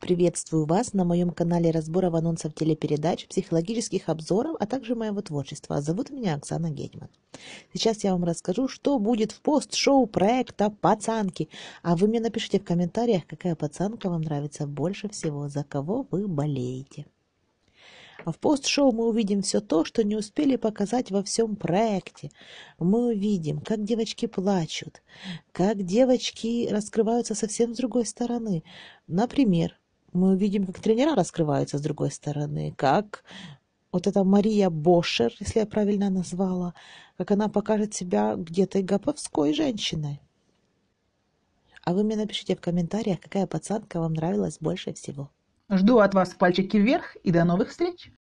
Приветствую вас на моем канале разборов анонсов телепередач, психологических обзоров, а также моего творчества. Зовут меня Оксана Гетман. Сейчас я вам расскажу, что будет в пост-шоу проекта «Пацанки». А вы мне напишите в комментариях, какая пацанка вам нравится больше всего, за кого вы болеете. В пост-шоу мы увидим все то, что не успели показать во всем проекте. Мы увидим, как девочки плачут, как девочки раскрываются совсем с другой стороны. Например, мы увидим, как тренера раскрываются с другой стороны, как вот эта Мария Бошер, если я правильно назвала, как она покажет себя где-то гоповской женщиной. А вы мне напишите в комментариях, какая пацанка вам нравилась больше всего. Жду от вас пальчики вверх и до новых встреч!